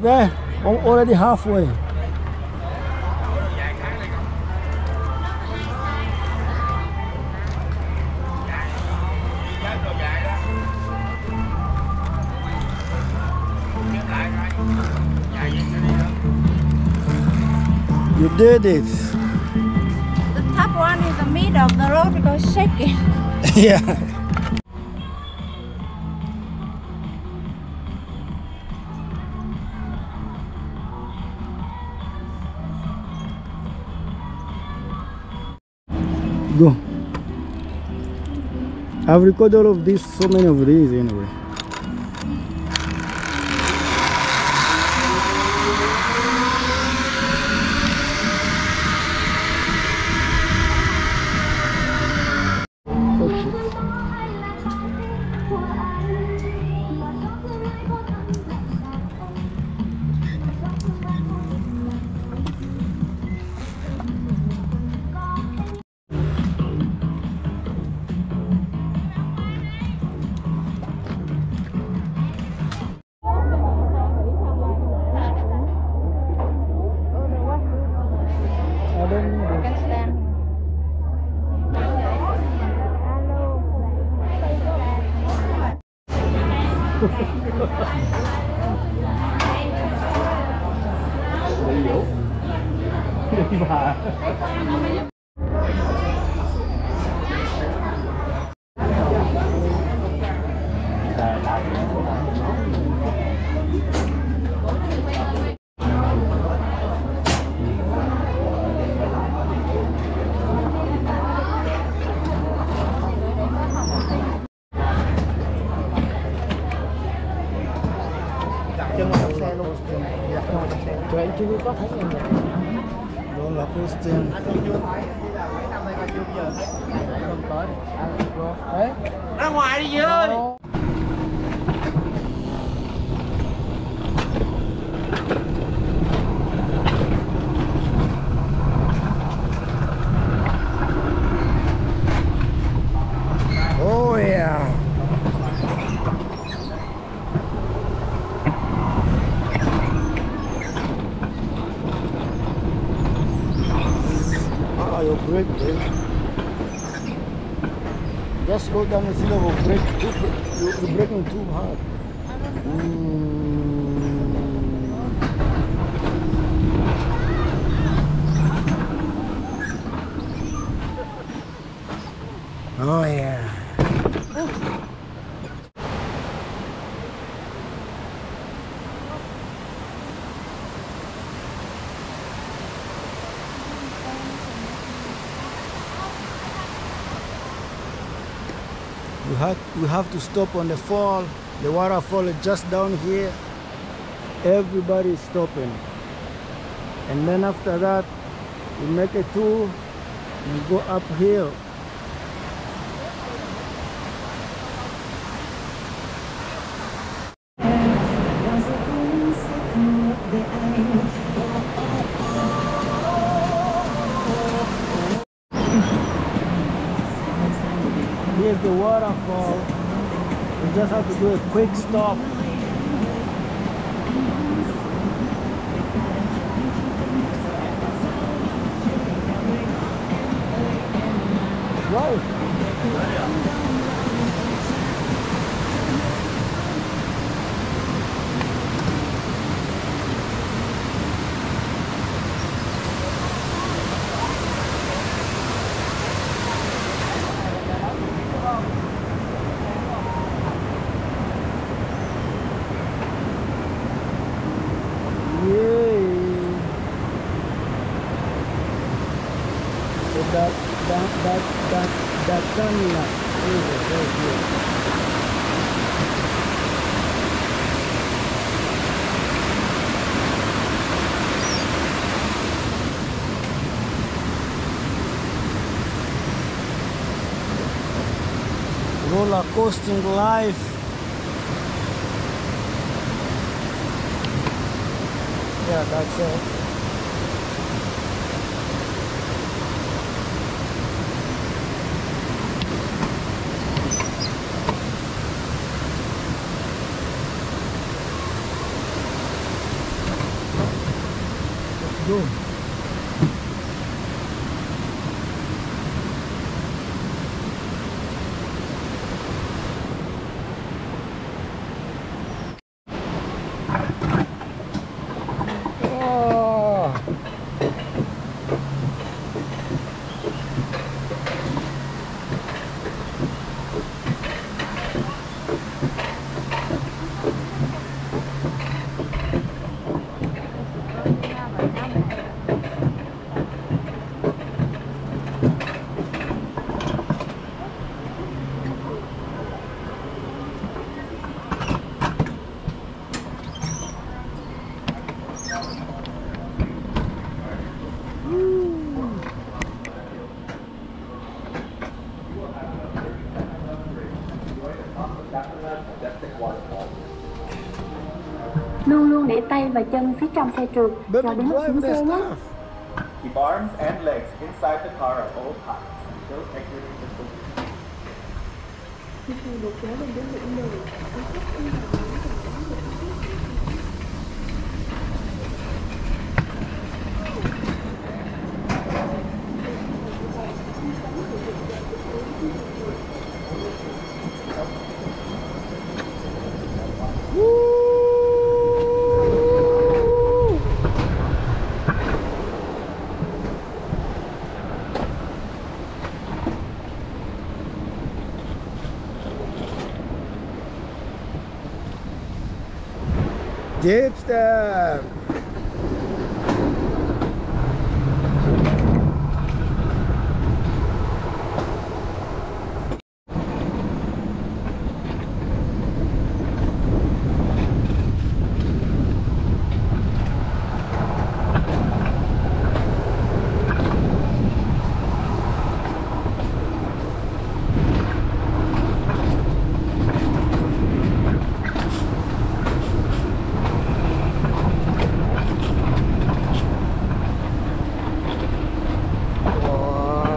There, al- already halfway. You did it. The top one is the middle of the road because shaking. yeah. I've recorded all of this, so many of these anyway. Oh yeah. We have, we have to stop on the fall. The waterfall is just down here. Everybody is stopping. And then after that, we make a tour and go uphill. Just have to do a quick stop. Right. that that that terminal area right here. Roller coasting life. Yeah, that's it. tay và chân phía trong xe trượt cho đến lúc xuống xe nhé. Keep arms and legs inside the car at all times until exiting the saloon. Dipster. Wow.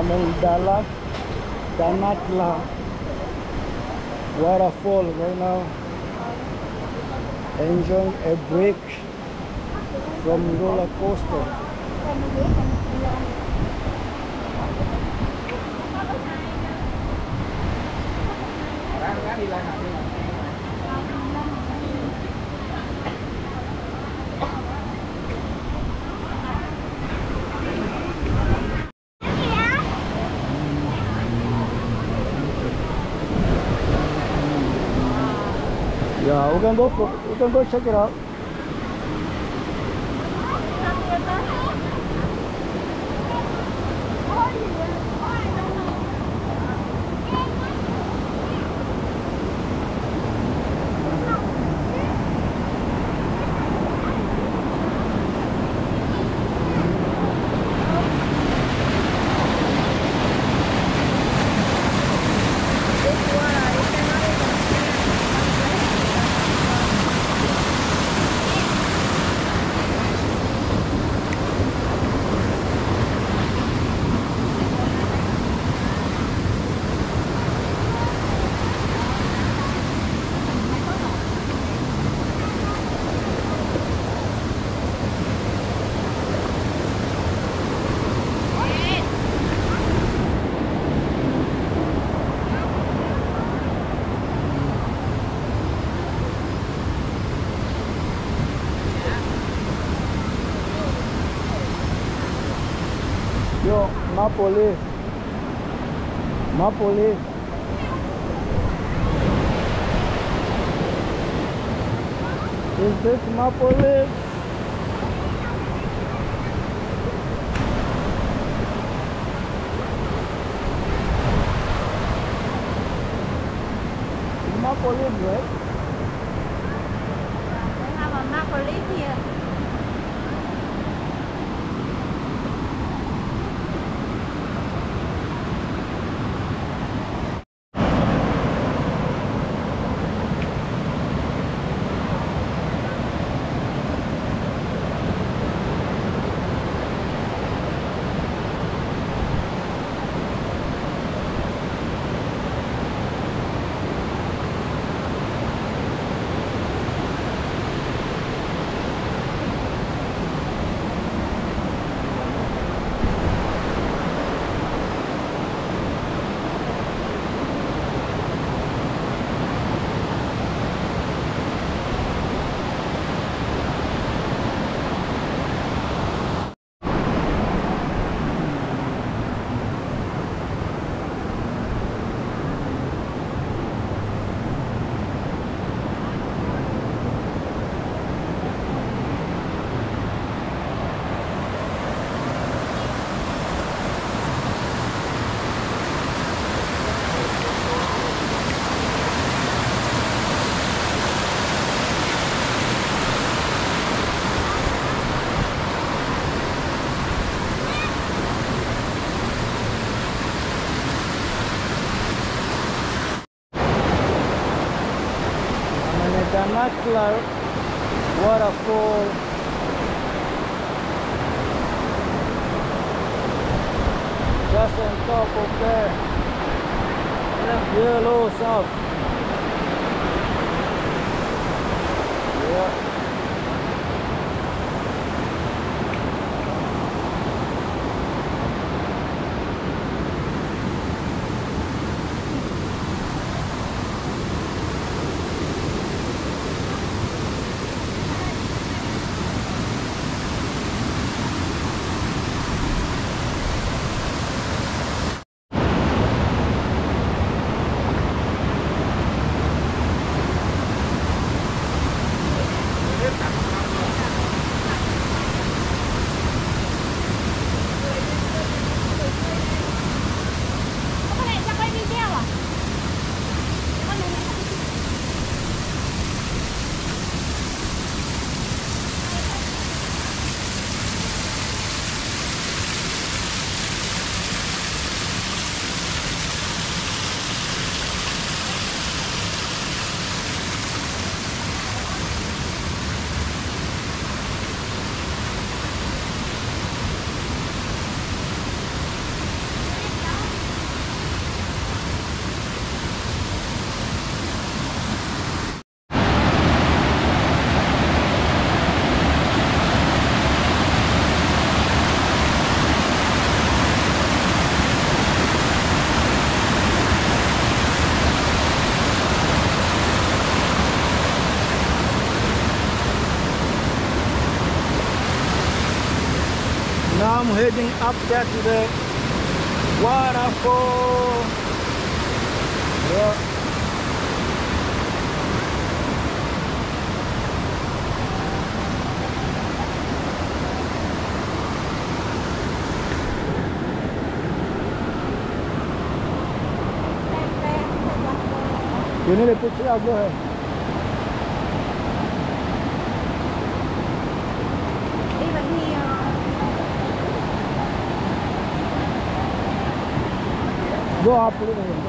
I'm in Dalat, Datanla waterfall right now. Enjoying a break from roller coaster. Can go for, we can go check it out. Maple leaf. Maple leaf. Is this maple leaf? It's maple leaf, right? They have a maple leaf here. I'm in Naxlar waterfall. Just on top of there. Yellow stuff. Up there to the waterfall. Yeah. You need a picture? I'll go ahead. Go up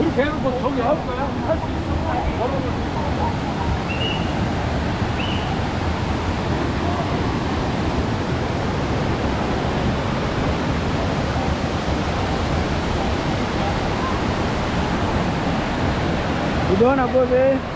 그렇게 해놓고 저기 할 거야? 할 수 있어? Dona, vou ver.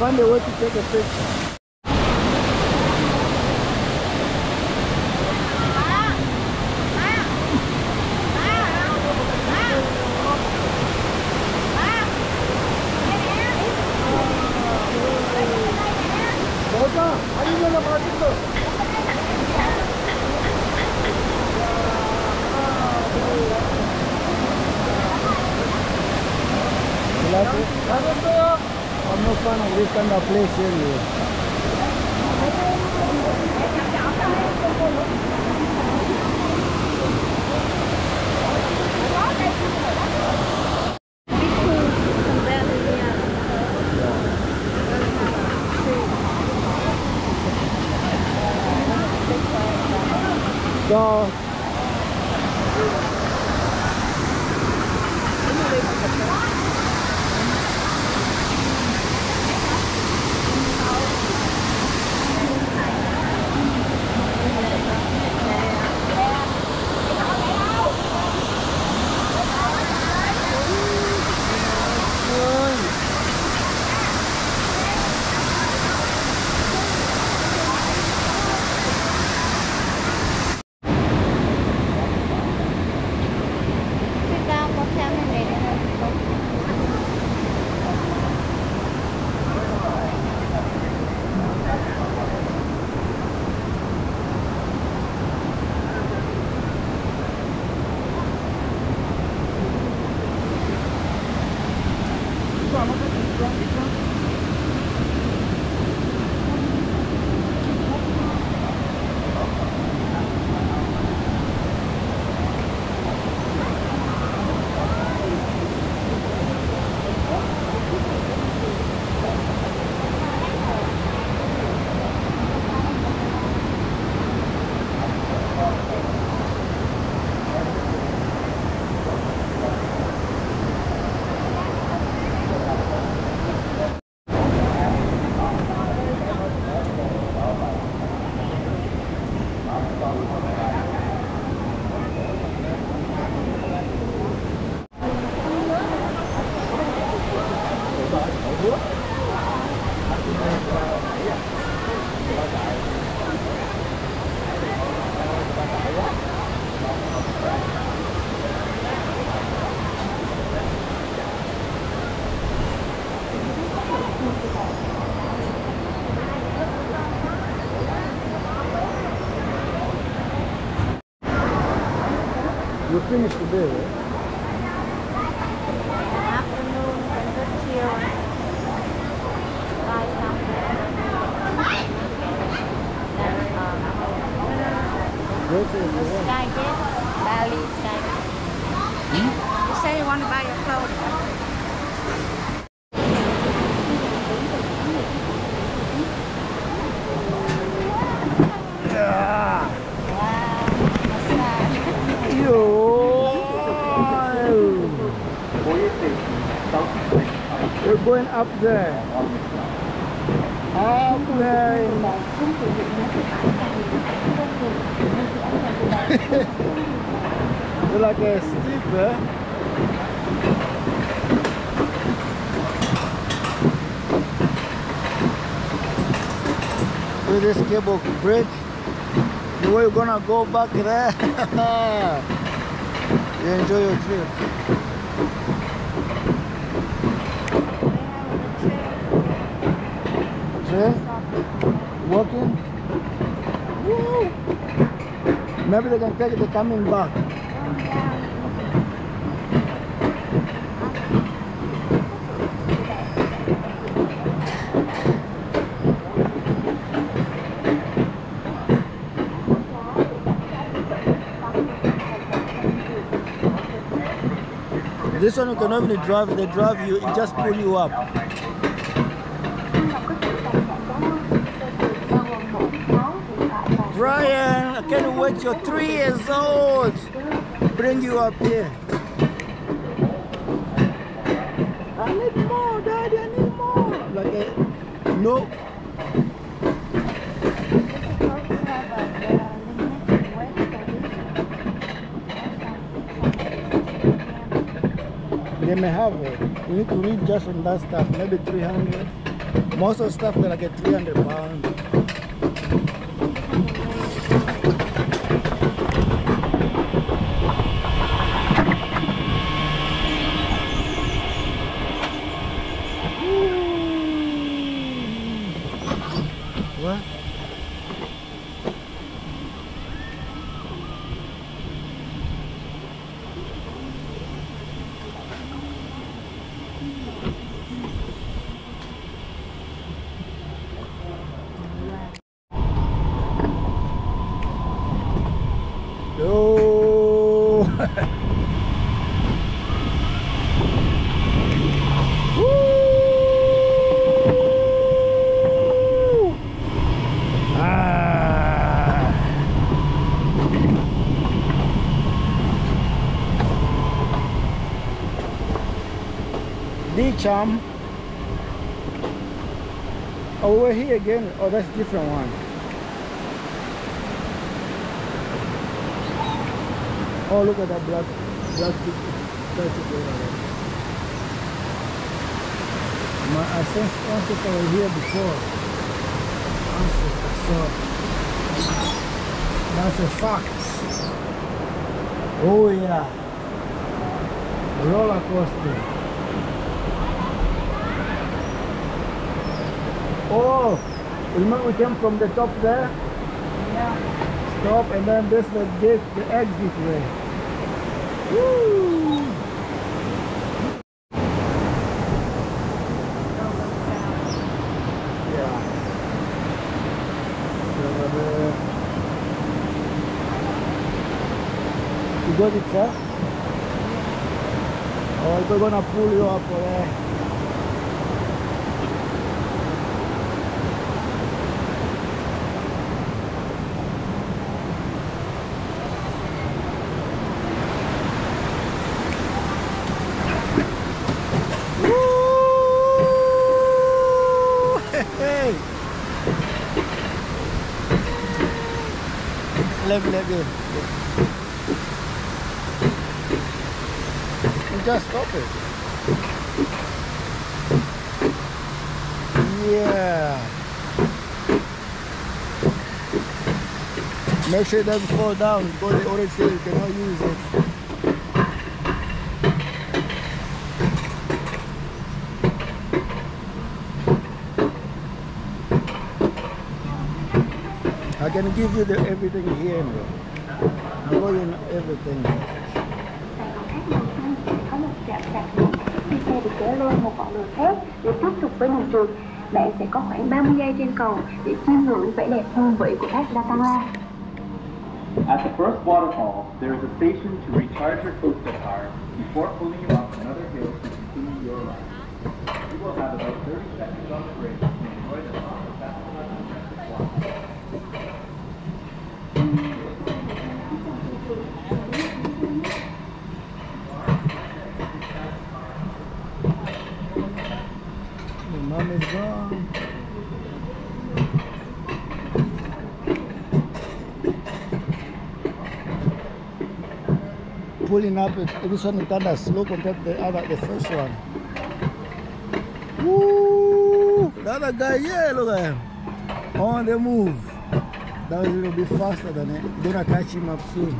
find a way to take a picture. and the place here. Up there. Up there. It's like a steep, eh? With this cable the way you're gonna go back there. you enjoy your trip. Train? Walking? Woo! Maybe they can take the coming back. This one you can not even drive, they drive you, it just pull you up. Brian, I can't wait, you're three years old. Bring you up here. I need more, daddy, I need more. Like, a, no, they may have it. You need to read just on that stuff, maybe 300. Most of the stuff, they're like a 300 pounds. Charm. Oh, we're here again. Oh, that's different one. Oh, look at that black, black there. My ancestors ancestors were here before. So that's a fact. Oh yeah, roller coaster. Oh, remember we came from the top there? Yeah. Stop and then this the gate, the exit way. Woo! Yeah. You got it, sir? Oh, we're gonna pull you up there. Woo! Hey! Let me, let me. Stop it. Yeah. Make sure it doesn't fall down because they already say you cannot use it. I can give you the everything here anyway. I'm going everything. có một xe được kéo lên một con đường khác để tiếp tục với hành trường bạn sẽ có khoảng 30 giây trên cầu để chiêm ngưỡng vẻ đẹp hương vị của thác Datangla At the first waterfall, there is a station to recharge your coaster car before pulling you up another hill to continue your ride. You will have about time is. Pulling up, it, this one is kind of slow compared to the other, the first one. Woo! The other guy, yeah, look at him. On the move. That was a little bit faster than it. Gonna catch him up soon.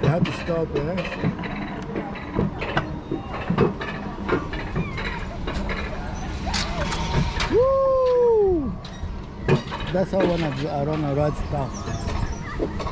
They had to stop, eh? That's how one of run a rod stuff.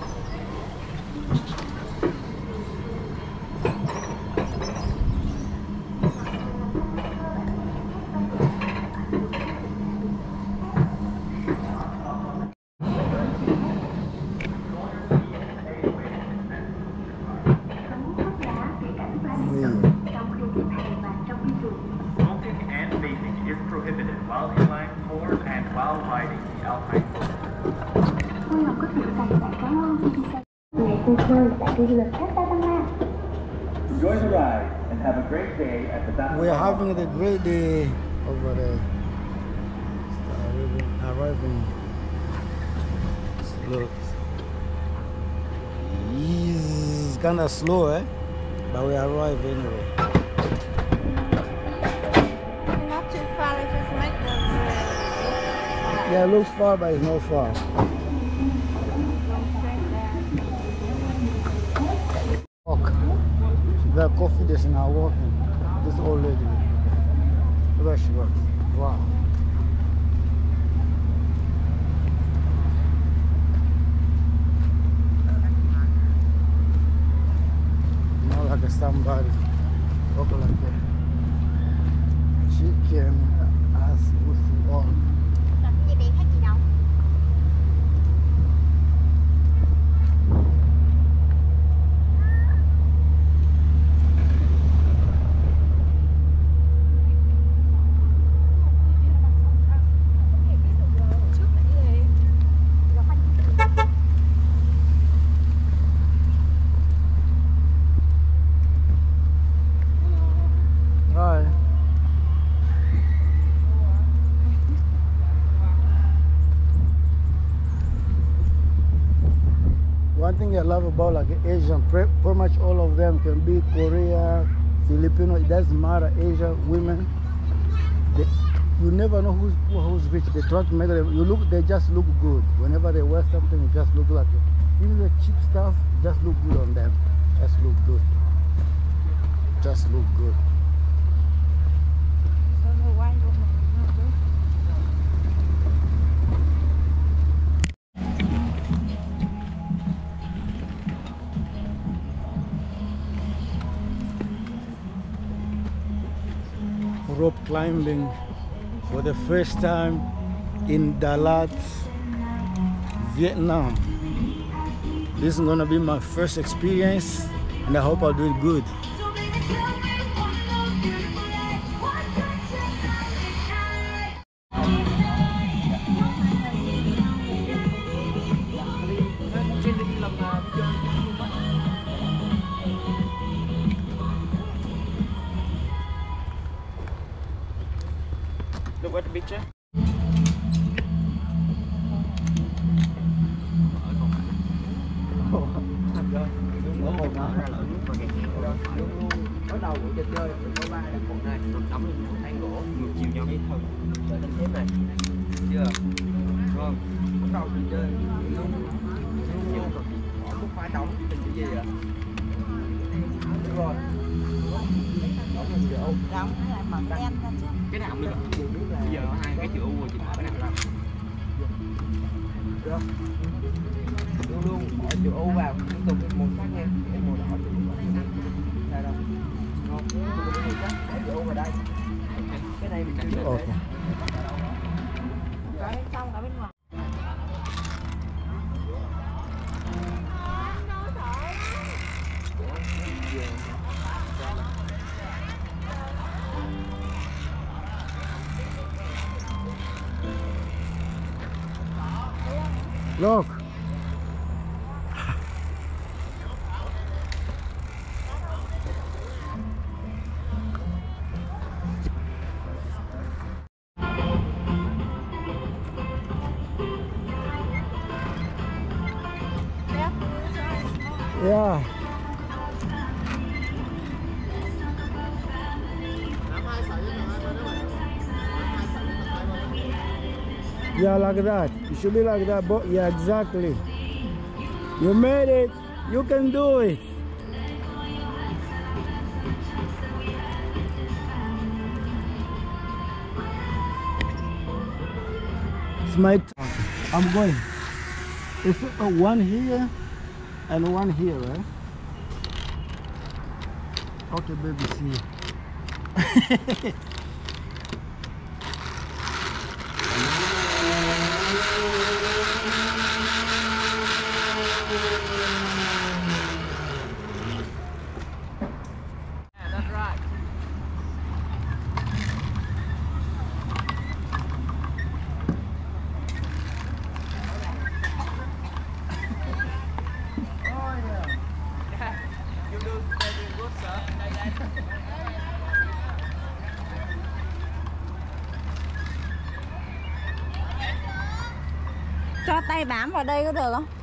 Kind of slow, eh? But we arrive anyway. Not too far, let's just make the uh, Yeah, it looks far, but it's not far. Walk. Got coffee that's now walking. This old lady. Where she works. Wow. More like a somebody. Walk like. She can ask with all. Thing I love about like Asian, pretty much all of them can be Korea, Filipino. It doesn't matter. Asia women, they, you never know who's poor, who's rich. They try to make them. You look, they just look good. Whenever they wear something, it just look like it. Even the cheap stuff, just look good on them. Just look good. Just look good. Rope climbing for the first time in Dalat, Vietnam. This is gonna be my first experience and I hope I'll do it good. Look. Yeah. Yeah, like that. Should be like that. But yeah, exactly. You made it. You can do it. It's my turn. I'm going. It's uh, one here and one here, right? Okay, baby, see you. tay bám vào đây có được không?